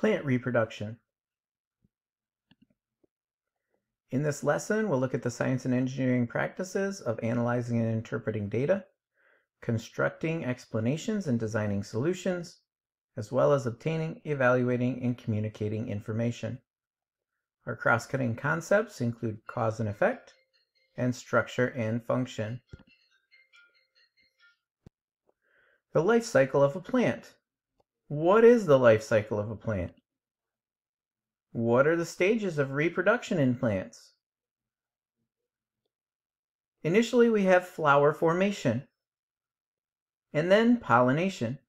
Plant reproduction. In this lesson, we'll look at the science and engineering practices of analyzing and interpreting data, constructing explanations and designing solutions, as well as obtaining, evaluating, and communicating information. Our cross-cutting concepts include cause and effect, and structure and function. The life cycle of a plant. What is the life cycle of a plant? What are the stages of reproduction in plants? Initially, we have flower formation, and then pollination,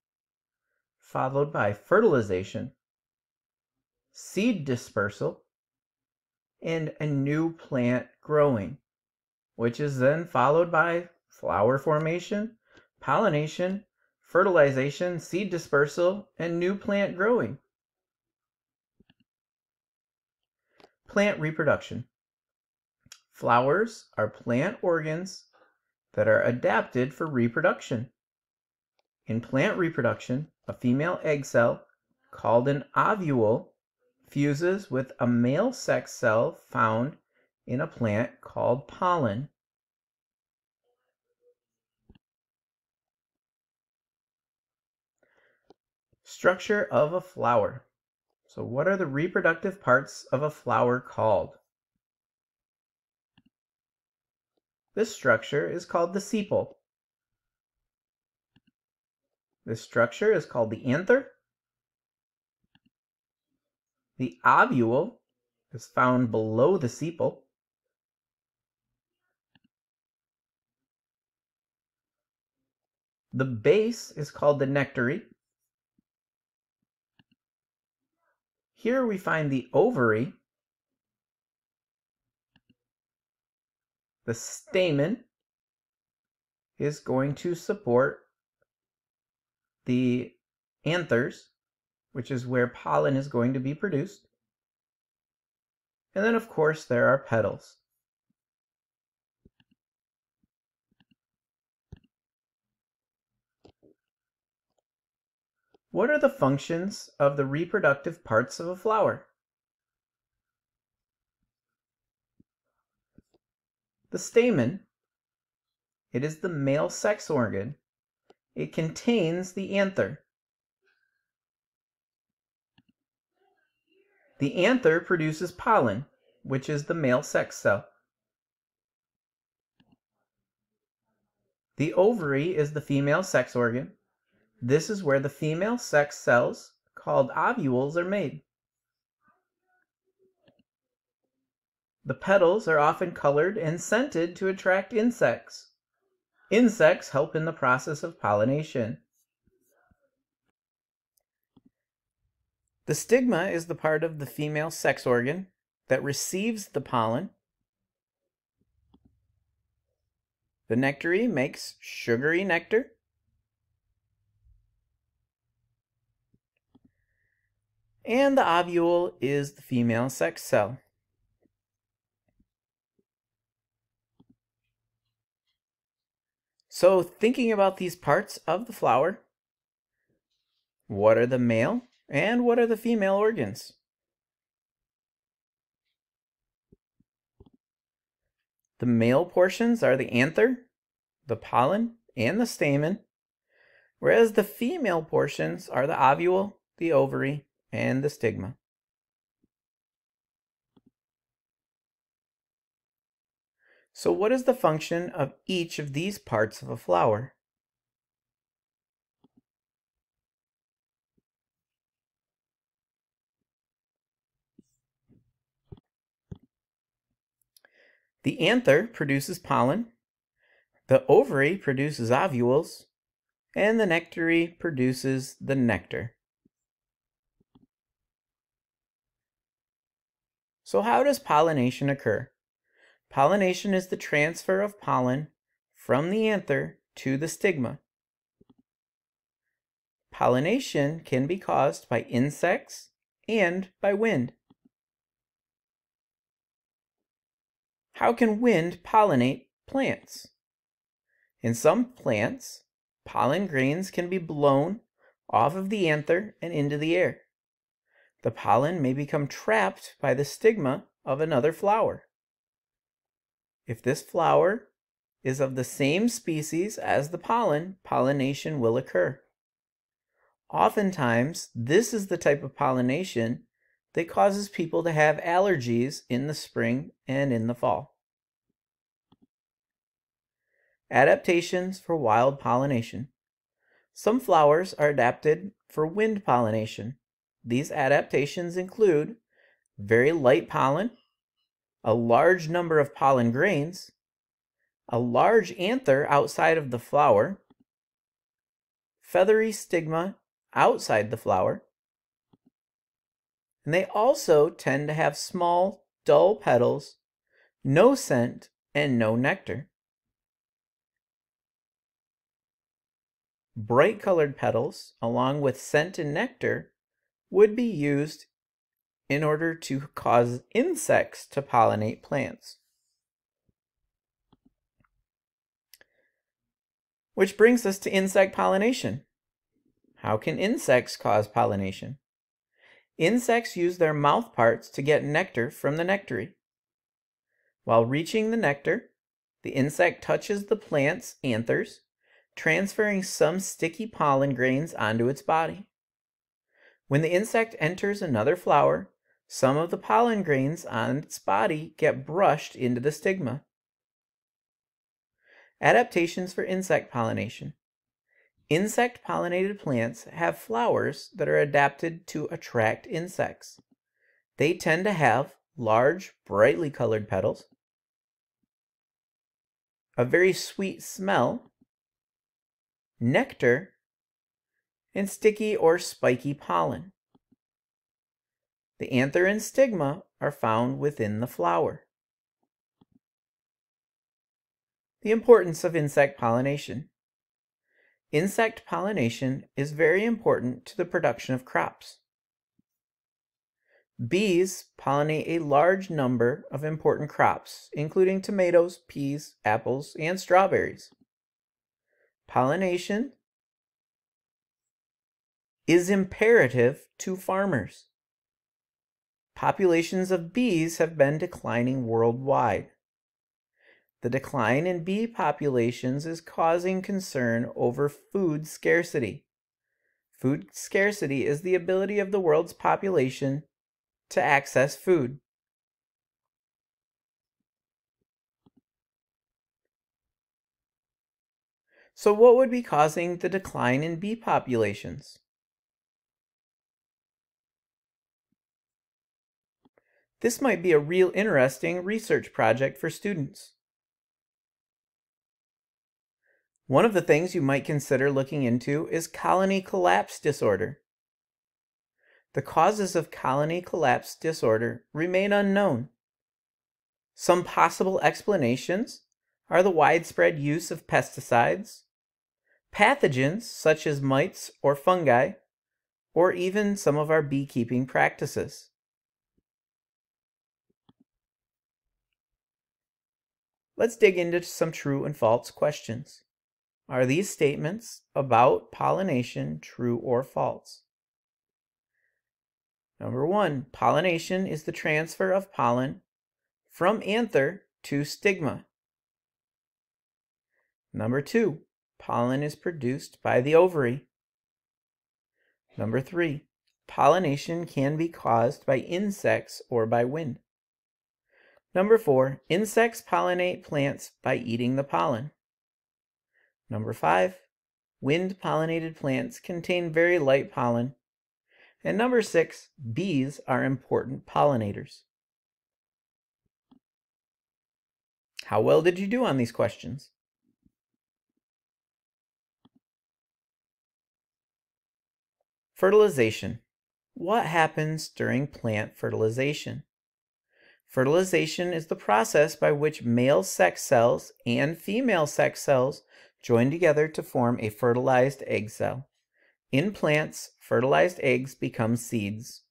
followed by fertilization, seed dispersal, and a new plant growing, which is then followed by flower formation, pollination, fertilization, seed dispersal, and new plant growing. Plant reproduction. Flowers are plant organs that are adapted for reproduction. In plant reproduction, a female egg cell called an ovule fuses with a male sex cell found in a plant called pollen. Structure of a flower. So what are the reproductive parts of a flower called? This structure is called the sepal. This structure is called the anther. The ovule is found below the sepal. The base is called the nectary. Here we find the ovary, the stamen is going to support the anthers, which is where pollen is going to be produced. And then, of course, there are petals. What are the functions of the reproductive parts of a flower? The stamen, it is the male sex organ. It contains the anther. The anther produces pollen, which is the male sex cell. The ovary is the female sex organ. This is where the female sex cells, called ovules, are made. The petals are often colored and scented to attract insects. Insects help in the process of pollination. The stigma is the part of the female sex organ that receives the pollen. The nectary makes sugary nectar. And the ovule is the female sex cell. So thinking about these parts of the flower, what are the male and what are the female organs? The male portions are the anther, the pollen, and the stamen, whereas the female portions are the ovule, the ovary, and the stigma. So what is the function of each of these parts of a flower? The anther produces pollen, the ovary produces ovules, and the nectary produces the nectar. So how does pollination occur? Pollination is the transfer of pollen from the anther to the stigma. Pollination can be caused by insects and by wind. How can wind pollinate plants? In some plants, pollen grains can be blown off of the anther and into the air. The pollen may become trapped by the stigma of another flower. If this flower is of the same species as the pollen, pollination will occur. Oftentimes, this is the type of pollination that causes people to have allergies in the spring and in the fall. Adaptations for wind pollination. Some flowers are adapted for wind pollination. These adaptations include very light pollen, a large number of pollen grains, a large anther outside of the flower, feathery stigma outside the flower, and they also tend to have small, dull petals, no scent, and no nectar. Bright colored petals, along with scent and nectar, would be used in order to cause insects to pollinate plants. Which brings us to insect pollination. How can insects cause pollination? Insects use their mouth parts to get nectar from the nectary. While reaching the nectar, the insect touches the plant's anthers, transferring some sticky pollen grains onto its body. When the insect enters another flower, some of the pollen grains on its body get brushed into the stigma. Adaptations for insect pollination. Insect pollinated plants have flowers that are adapted to attract insects. They tend to have large, brightly colored petals, a very sweet smell, nectar, and sticky or spiky pollen. The anther and stigma are found within the flower. The importance of insect pollination. Insect pollination is very important to the production of crops. Bees pollinate a large number of important crops, including tomatoes, peas, apples, and strawberries. Pollination is imperative to farmers. Populations of bees have been declining worldwide. The decline in bee populations is causing concern over food scarcity. Food scarcity is the ability of the world's population to access food. So what would be causing the decline in bee populations? This might be a real interesting research project for students. One of the things you might consider looking into is colony collapse disorder. The causes of colony collapse disorder remain unknown. Some possible explanations are the widespread use of pesticides, pathogens such as mites or fungi, or even some of our beekeeping practices. Let's dig into some true and false questions. Are these statements about pollination true or false? Number one, pollination is the transfer of pollen from anther to stigma. Number two, pollen is produced by the ovary. Number three, pollination can be caused by insects or by wind. Number four, insects pollinate plants by eating the pollen. Number five, wind pollinated plants contain very light pollen. And number six, bees are important pollinators. How well did you do on these questions? Fertilization. What happens during plant fertilization? Fertilization is the process by which male sex cells and female sex cells join together to form a fertilized egg cell. In plants, fertilized eggs become seeds.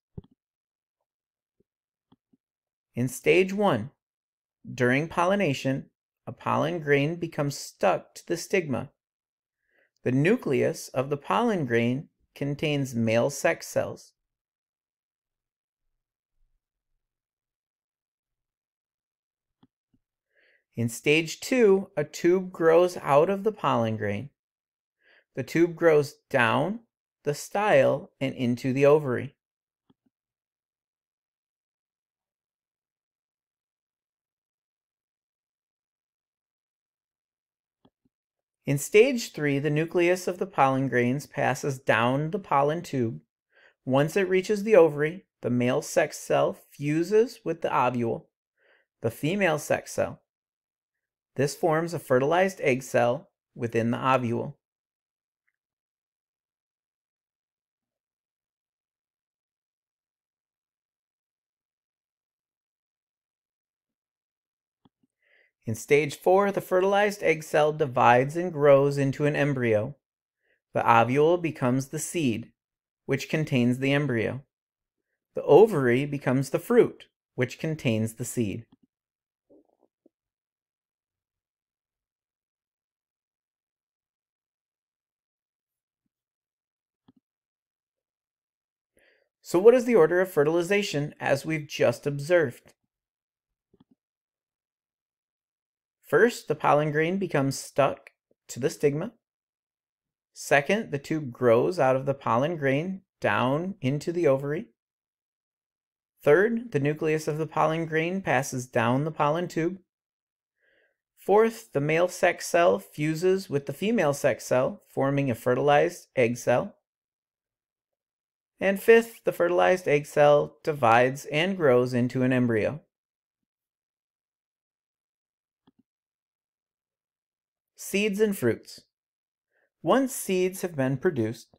In stage one, during pollination, a pollen grain becomes stuck to the stigma. The nucleus of the pollen grain contains male sex cells. In stage two, a tube grows out of the pollen grain. The tube grows down the style and into the ovary. In stage three, the nucleus of the pollen grains passes down the pollen tube. Once it reaches the ovary, the male sex cell fuses with the ovule, the female sex cell. This forms a fertilized egg cell within the ovule. In stage 4, the fertilized egg cell divides and grows into an embryo. The ovule becomes the seed, which contains the embryo. The ovary becomes the fruit, which contains the seed. So what is the order of fertilization as we've just observed? First, the pollen grain becomes stuck to the stigma. Second, the tube grows out of the pollen grain down into the ovary. Third, the nucleus of the pollen grain passes down the pollen tube. Fourth, the male sex cell fuses with the female sex cell, forming a fertilized egg cell. And fifth, the fertilized egg cell divides and grows into an embryo. Seeds and fruits. Once seeds have been produced,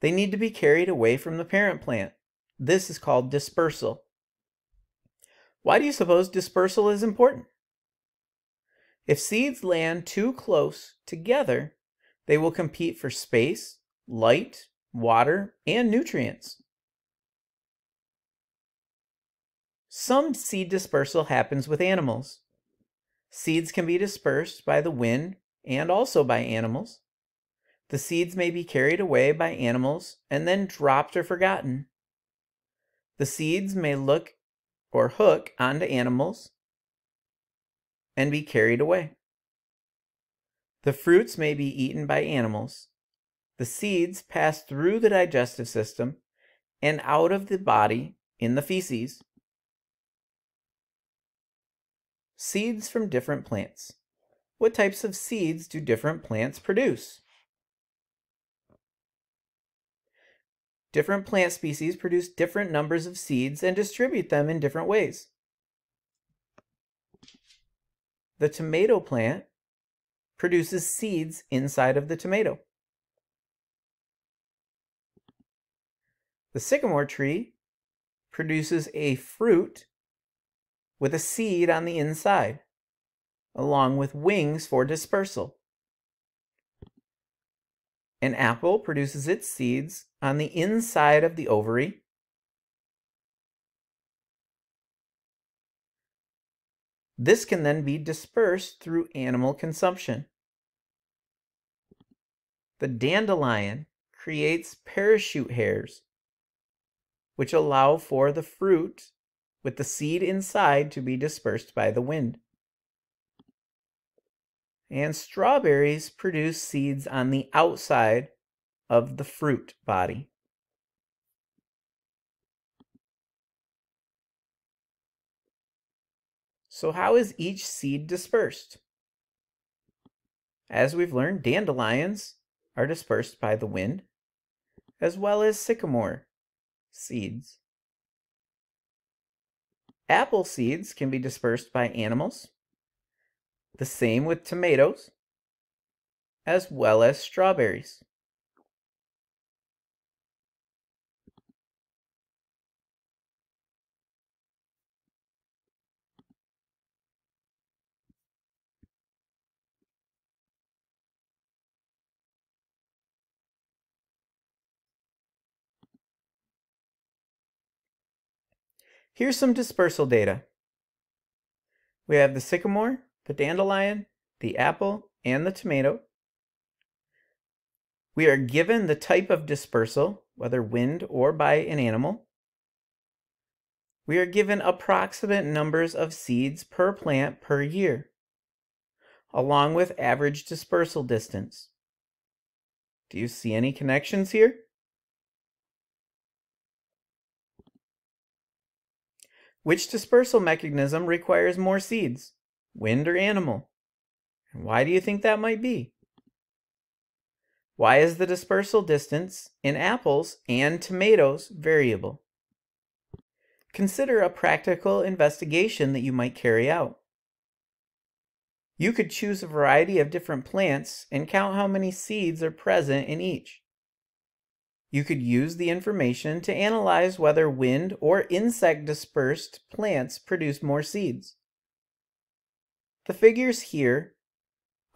they need to be carried away from the parent plant. This is called dispersal. Why do you suppose dispersal is important? If seeds land too close together, they will compete for space, light, water, and nutrients. Some seed dispersal happens with animals. Seeds can be dispersed by the wind and also by animals. The seeds may be carried away by animals and then dropped or forgotten. The seeds may look or hook onto animals and be carried away. The fruits may be eaten by animals. The seeds pass through the digestive system and out of the body in the feces. Seeds from different plants. What types of seeds do different plants produce? Different plant species produce different numbers of seeds and distribute them in different ways. The tomato plant produces seeds inside of the tomato. The sycamore tree produces a fruit with a seed on the inside, along with wings for dispersal. An apple produces its seeds on the inside of the ovary. This can then be dispersed through animal consumption. The dandelion creates parachute hairs, which allow for the fruit with the seed inside to be dispersed by the wind. And strawberries produce seeds on the outside of the fruit body. So how is each seed dispersed? As we've learned, dandelions are dispersed by the wind, as well as sycamore seeds. Apple seeds can be dispersed by animals. The same with tomatoes, as well as strawberries. Here's some dispersal data. We have the sycamore, the dandelion, the apple, and the tomato. We are given the type of dispersal, whether wind or by an animal. We are given approximate numbers of seeds per plant per year. along with average dispersal distance. Do you see any connections here? Which dispersal mechanism requires more seeds, wind or animal? And why do you think that might be? Why is the dispersal distance in apples and tomatoes variable? Consider a practical investigation that you might carry out. You could choose a variety of different plants and count how many seeds are present in each. You could use the information to analyze whether wind or insect dispersed plants produce more seeds. The figures here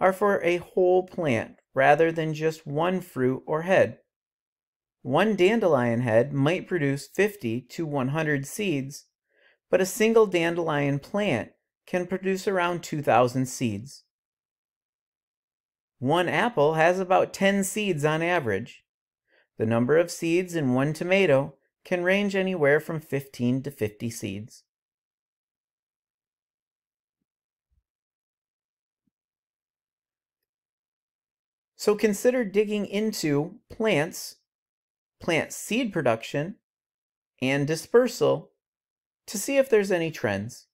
are for a whole plant rather than just one fruit or head. One dandelion head might produce 50 to 100 seeds, but a single dandelion plant can produce around 2,000 seeds. One apple has about 10 seeds on average. The number of seeds in one tomato can range anywhere from 15 to 50 seeds. So consider digging into plants, plant seed production, and dispersal to see if there's any trends.